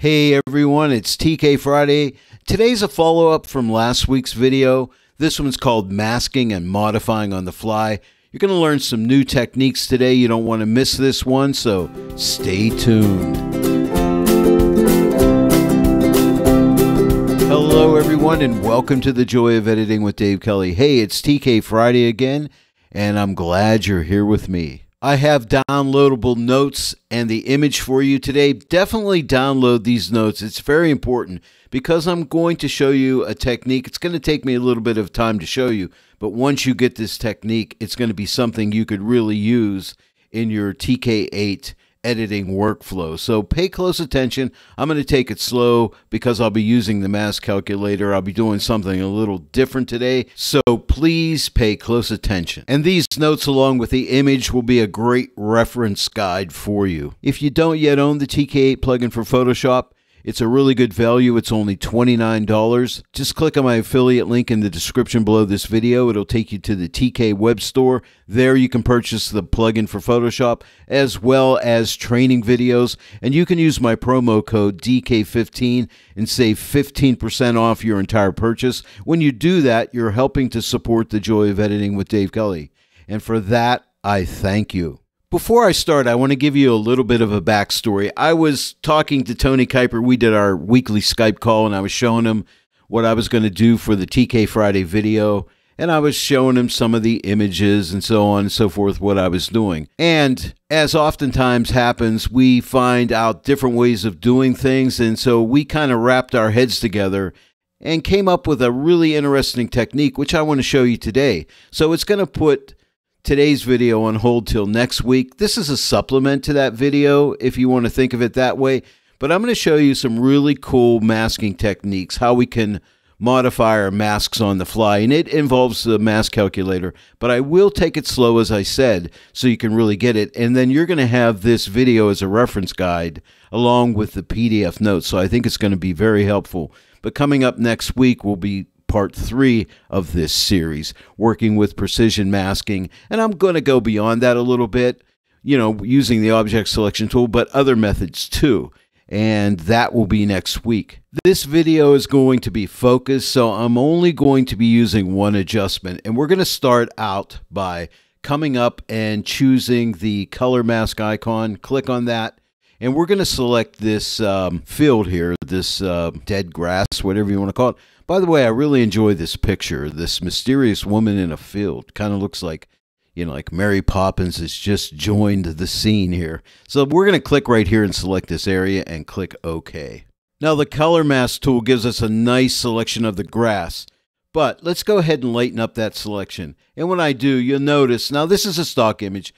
Hey everyone, it's TK Friday. Today's a follow up from last week's video. This one's called Masking and Modifying on the Fly. You're going to learn some new techniques today. You don't want to miss this one, so stay tuned. Hello, everyone, and welcome to the Joy of Editing with Dave Kelly. Hey, it's TK Friday again, and I'm glad you're here with me. I have downloadable notes and the image for you today. Definitely download these notes. It's very important because I'm going to show you a technique. It's going to take me a little bit of time to show you, but once you get this technique, it's going to be something you could really use in your TK8 editing workflow. So pay close attention. I'm going to take it slow because I'll be using the mask calculator. I'll be doing something a little different today. So please pay close attention. And these notes along with the image will be a great reference guide for you. If you don't yet own the TK8 plugin for Photoshop, it's a really good value. It's only $29. Just click on my affiliate link in the description below this video. It'll take you to the TK web store. There you can purchase the plugin for Photoshop as well as training videos. And you can use my promo code DK15 and save 15% off your entire purchase. When you do that, you're helping to support the joy of editing with Dave Kelly. And for that, I thank you. Before I start, I want to give you a little bit of a backstory. I was talking to Tony Kuyper. We did our weekly Skype call, and I was showing him what I was going to do for the TK Friday video. And I was showing him some of the images and so on and so forth, what I was doing. And as oftentimes happens, we find out different ways of doing things. And so we kind of wrapped our heads together and came up with a really interesting technique, which I want to show you today. So it's going to put today's video on hold till next week. This is a supplement to that video if you want to think of it that way. But I'm going to show you some really cool masking techniques, how we can modify our masks on the fly. And it involves the mask calculator, but I will take it slow, as I said, so you can really get it. And then you're going to have this video as a reference guide along with the PDF notes. So I think it's going to be very helpful. But coming up next week we'll be part three of this series, working with precision masking. And I'm going to go beyond that a little bit, you know, using the object selection tool, but other methods too. And that will be next week. This video is going to be focused, so I'm only going to be using one adjustment. And we're going to start out by coming up and choosing the color mask icon. Click on that. And we're going to select this um, field here, this uh, dead grass, whatever you want to call it. By the way, I really enjoy this picture. This mysterious woman in a field kind of looks like, you know, like Mary Poppins has just joined the scene here. So we're going to click right here and select this area and click OK. Now the color mask tool gives us a nice selection of the grass. But let's go ahead and lighten up that selection. And when I do, you'll notice, now this is a stock image,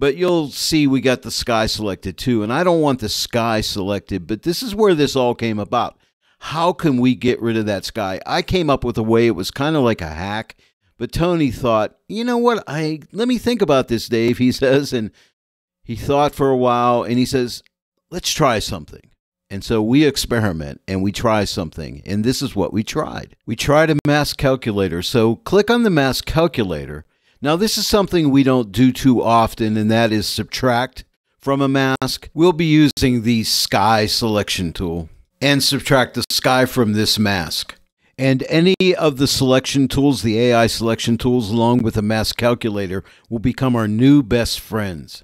but you'll see we got the sky selected too. And I don't want the sky selected, but this is where this all came about how can we get rid of that sky? I came up with a way, it was kind of like a hack, but Tony thought, you know what? I let me think about this, Dave, he says, and he thought for a while and he says, let's try something. And so we experiment and we try something. And this is what we tried. We tried a mask calculator. So click on the mask calculator. Now, this is something we don't do too often, and that is subtract from a mask. We'll be using the sky selection tool and subtract the sky from this mask. And any of the selection tools, the AI selection tools, along with the mask calculator, will become our new best friends.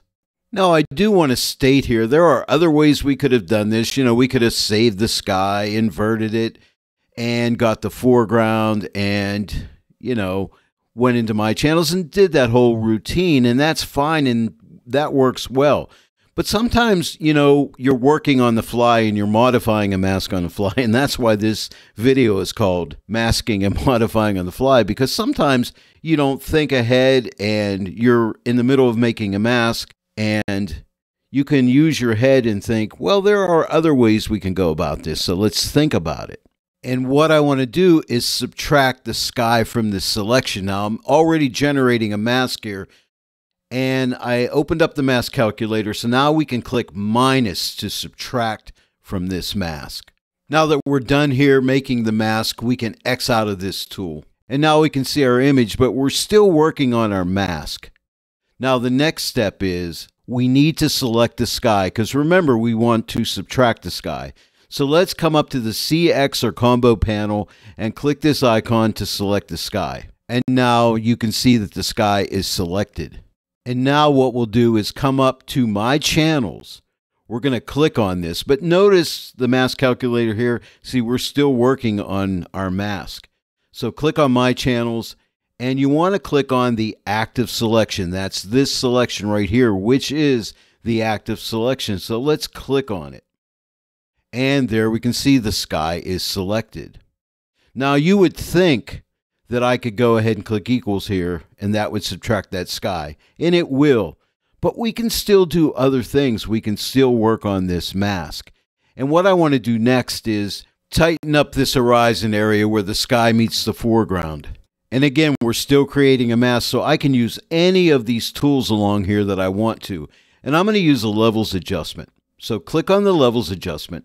Now, I do want to state here there are other ways we could have done this. You know, we could have saved the sky, inverted it, and got the foreground, and, you know, went into my channels and did that whole routine, and that's fine and that works well. But sometimes, you know, you're working on the fly and you're modifying a mask on the fly. And that's why this video is called Masking and Modifying on the Fly, because sometimes you don't think ahead and you're in the middle of making a mask and you can use your head and think, well, there are other ways we can go about this. So let's think about it. And what I want to do is subtract the sky from this selection. Now, I'm already generating a mask here and I opened up the mask calculator. So now we can click minus to subtract from this mask. Now that we're done here making the mask, we can X out of this tool. And now we can see our image, but we're still working on our mask. Now the next step is we need to select the sky because remember we want to subtract the sky. So let's come up to the CX or combo panel and click this icon to select the sky. And now you can see that the sky is selected. And now what we'll do is come up to my channels. We're going to click on this, but notice the mask calculator here. See, we're still working on our mask. So click on my channels and you want to click on the active selection. That's this selection right here, which is the active selection. So let's click on it. And there we can see the sky is selected. Now you would think that I could go ahead and click equals here and that would subtract that sky. And it will. But we can still do other things. We can still work on this mask. And what I want to do next is tighten up this horizon area where the sky meets the foreground. And again, we're still creating a mask, so I can use any of these tools along here that I want to. And I'm going to use a levels adjustment. So click on the levels adjustment.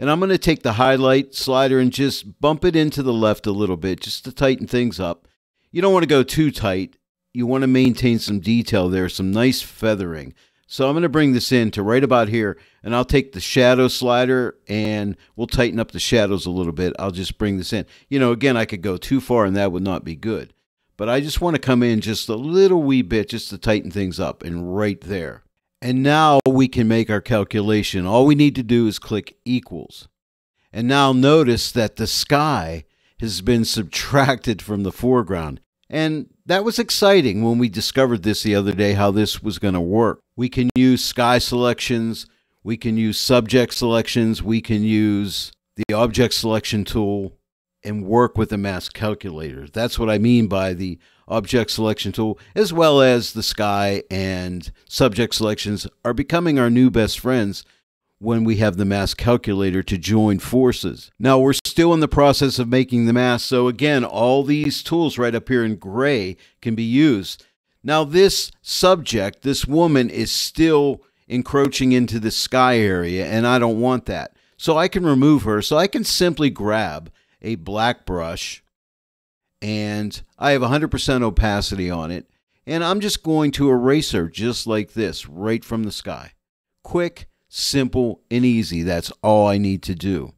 And I'm going to take the highlight slider and just bump it into the left a little bit just to tighten things up. You don't want to go too tight. You want to maintain some detail there, some nice feathering. So I'm going to bring this in to right about here, and I'll take the shadow slider and we'll tighten up the shadows a little bit. I'll just bring this in. You know, again, I could go too far and that would not be good. But I just want to come in just a little wee bit just to tighten things up and right there. And now we can make our calculation. All we need to do is click equals. And now notice that the sky has been subtracted from the foreground. And that was exciting when we discovered this the other day, how this was going to work. We can use sky selections, we can use subject selections, we can use the object selection tool and work with the mask calculator. That's what I mean by the object selection tool, as well as the sky and subject selections are becoming our new best friends when we have the mask calculator to join forces. Now we're still in the process of making the mask, so again, all these tools right up here in gray can be used. Now this subject, this woman is still encroaching into the sky area and I don't want that. So I can remove her. So I can simply grab a black brush and I have 100% opacity on it and I'm just going to erase her just like this right from the sky. Quick simple and easy. That's all I need to do.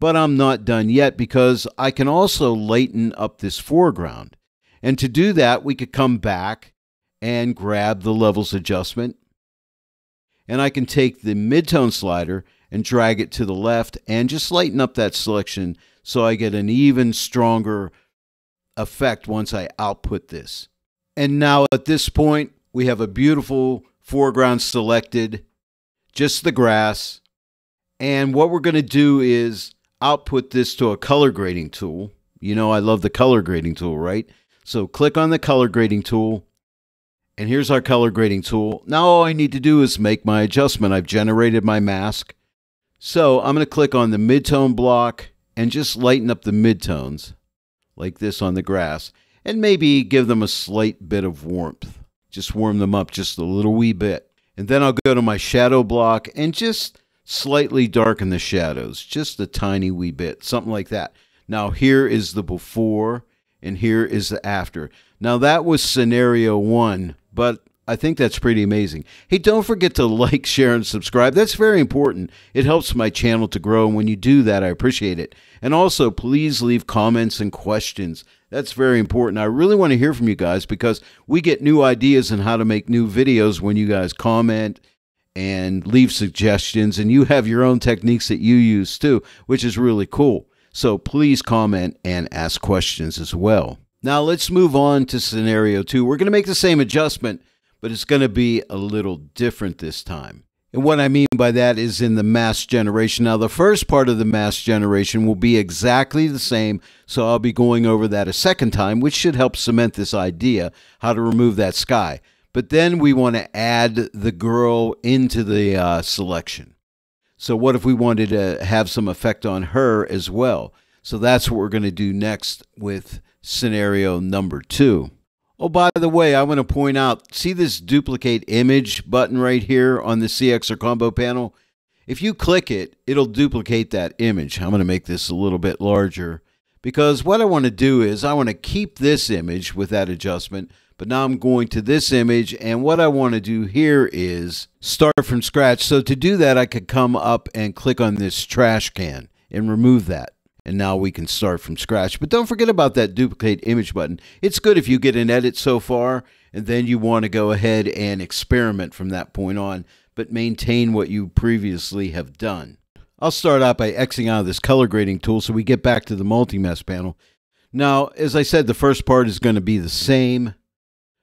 But I'm not done yet because I can also lighten up this foreground. And to do that, we could come back and grab the levels adjustment. And I can take the midtone slider and drag it to the left and just lighten up that selection so I get an even stronger effect once I output this. And now at this point, we have a beautiful foreground selected just the grass. And what we're going to do is output this to a color grading tool. You know, I love the color grading tool, right? So click on the color grading tool. And here's our color grading tool. Now all I need to do is make my adjustment. I've generated my mask. So I'm going to click on the midtone block and just lighten up the midtones like this on the grass and maybe give them a slight bit of warmth. Just warm them up just a little wee bit. And then I'll go to my shadow block and just slightly darken the shadows, just a tiny wee bit, something like that. Now here is the before and here is the after. Now that was scenario one, but I think that's pretty amazing. Hey, don't forget to like, share, and subscribe. That's very important. It helps my channel to grow, and when you do that, I appreciate it. And also, please leave comments and questions. That's very important. I really want to hear from you guys because we get new ideas on how to make new videos when you guys comment and leave suggestions, and you have your own techniques that you use too, which is really cool. So please comment and ask questions as well. Now let's move on to scenario two. We're going to make the same adjustment but it's going to be a little different this time. And what I mean by that is in the mask generation. Now, the first part of the mask generation will be exactly the same, so I'll be going over that a second time, which should help cement this idea how to remove that sky. But then we want to add the girl into the uh, selection. So, what if we wanted to have some effect on her as well? So, that's what we're going to do next with scenario number two. Oh, by the way, I want to point out, see this duplicate image button right here on the CX or combo panel? If you click it, it'll duplicate that image. I'm going to make this a little bit larger because what I want to do is I want to keep this image with that adjustment, But now I'm going to this image, and what I want to do here is start from scratch. So to do that, I could come up and click on this trash can and remove that. And now we can start from scratch. But don't forget about that duplicate image button. It's good if you get an edit so far, and then you want to go ahead and experiment from that point on, but maintain what you previously have done. I'll start out by Xing out of this color grading tool so we get back to the multi-mask panel. Now, as I said, the first part is going to be the same,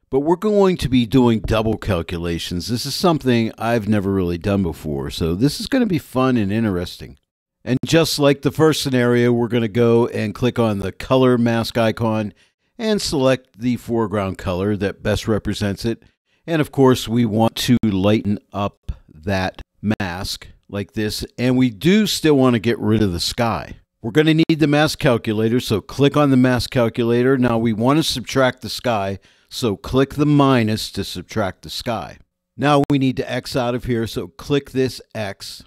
but we're going to be doing double calculations. This is something I've never really done before, so this is going to be fun and interesting. And just like the first scenario, we're going to go and click on the color mask icon and select the foreground color that best represents it. And of course, we want to lighten up that mask like this. And we do still want to get rid of the sky. We're going to need the mask calculator, so click on the mask calculator. Now we want to subtract the sky, so click the minus to subtract the sky. Now we need to X out of here, so click this X.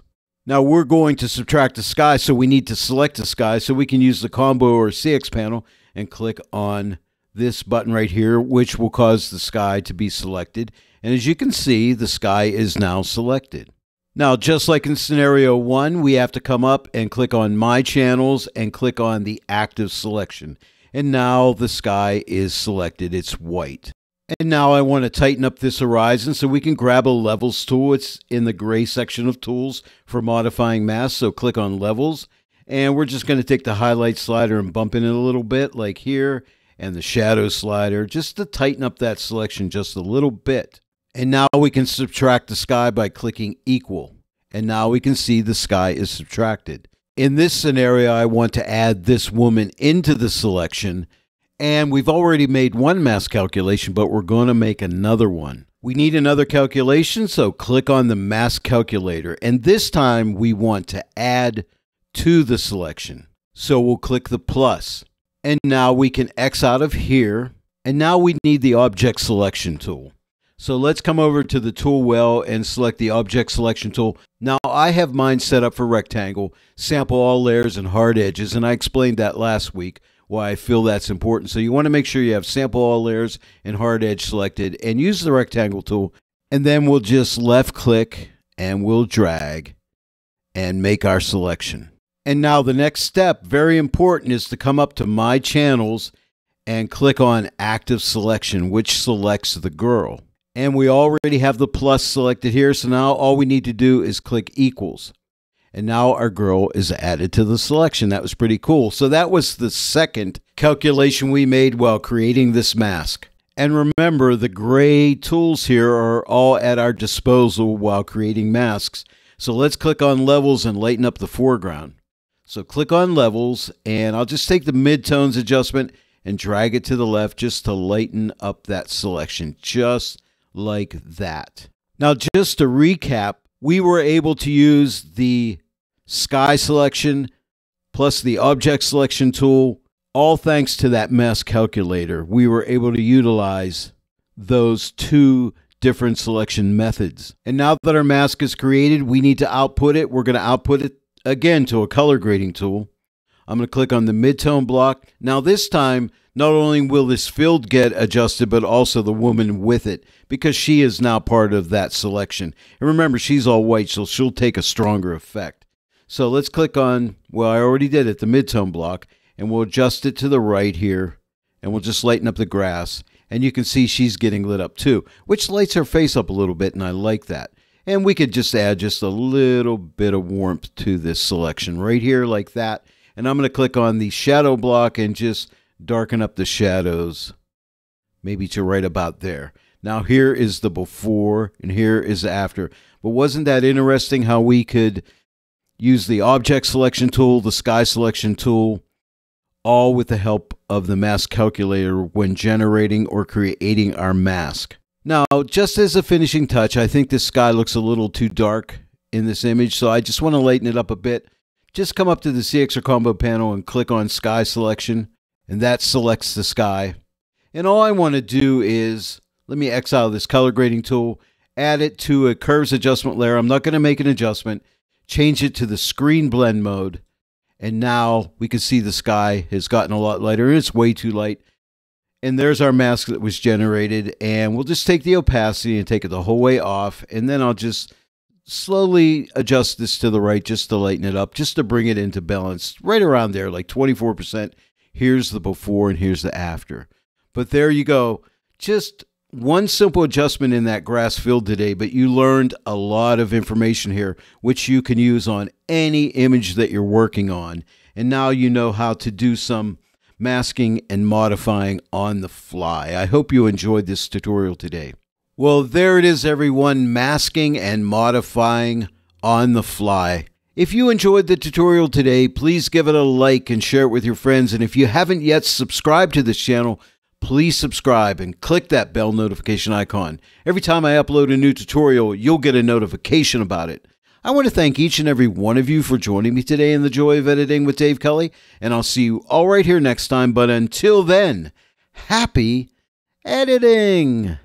Now we're going to subtract the sky, so we need to select the sky, so we can use the combo or CX panel and click on this button right here, which will cause the sky to be selected. And as you can see, the sky is now selected. Now, just like in scenario one, we have to come up and click on My Channels and click on the Active Selection. And now the sky is selected. It's white. And now I want to tighten up this horizon so we can grab a Levels tool. It's in the gray section of tools for modifying masks. So click on Levels. And we're just going to take the highlight slider and bump in it a little bit like here and the shadow slider just to tighten up that selection just a little bit. And now we can subtract the sky by clicking equal. And now we can see the sky is subtracted. In this scenario, I want to add this woman into the selection. And we've already made one mass calculation, but we're going to make another one. We need another calculation, so click on the mask calculator. And this time we want to add to the selection. So we'll click the plus. And now we can X out of here. And now we need the object selection tool. So let's come over to the tool well and select the object selection tool. Now I have mine set up for rectangle, sample all layers and hard edges, and I explained that last week why I feel that's important. So you want to make sure you have sample all layers and hard edge selected and use the rectangle tool. And then we'll just left click and we'll drag and make our selection. And now the next step, very important, is to come up to my channels and click on active selection, which selects the girl. And we already have the plus selected here. So now all we need to do is click equals. And now our girl is added to the selection. That was pretty cool. So that was the second calculation we made while creating this mask. And remember, the gray tools here are all at our disposal while creating masks. So let's click on levels and lighten up the foreground. So click on levels and I'll just take the midtones adjustment and drag it to the left just to lighten up that selection just like that. Now, just to recap, we were able to use the sky selection plus the object selection tool, all thanks to that mask calculator. We were able to utilize those two different selection methods. And now that our mask is created, we need to output it. We're going to output it again to a color grading tool. I'm going to click on the midtone block. Now, this time, not only will this field get adjusted, but also the woman with it because she is now part of that selection. And remember, she's all white, so she'll take a stronger effect. So let's click on, well, I already did it, the midtone block, and we'll adjust it to the right here, and we'll just lighten up the grass. And you can see she's getting lit up too, which lights her face up a little bit, and I like that. And we could just add just a little bit of warmth to this selection right here like that. And I'm going to click on the shadow block and just darken up the shadows, maybe to right about there. Now, here is the before and here is the after. But wasn't that interesting how we could use the object selection tool, the sky selection tool, all with the help of the mask calculator when generating or creating our mask. Now, just as a finishing touch, I think this sky looks a little too dark in this image, so I just want to lighten it up a bit. Just come up to the CX or combo panel and click on sky selection and that selects the sky. And all I want to do is, let me exile this color grading tool, add it to a curves adjustment layer. I'm not going to make an adjustment. Change it to the screen blend mode. And now we can see the sky has gotten a lot lighter. And it's way too light. And there's our mask that was generated. And we'll just take the opacity and take it the whole way off. And then I'll just slowly adjust this to the right just to lighten it up, just to bring it into balance right around there, like 24%. Here's the before and here's the after. But there you go. Just one simple adjustment in that grass field today, but you learned a lot of information here, which you can use on any image that you're working on. And now you know how to do some masking and modifying on the fly. I hope you enjoyed this tutorial today. Well, there it is, everyone, masking and modifying on the fly. If you enjoyed the tutorial today, please give it a like and share it with your friends. And if you haven't yet subscribed to this channel, please subscribe and click that bell notification icon. Every time I upload a new tutorial, you'll get a notification about it. I want to thank each and every one of you for joining me today in the joy of editing with Dave Kelly, and I'll see you all right here next time. But until then, happy editing!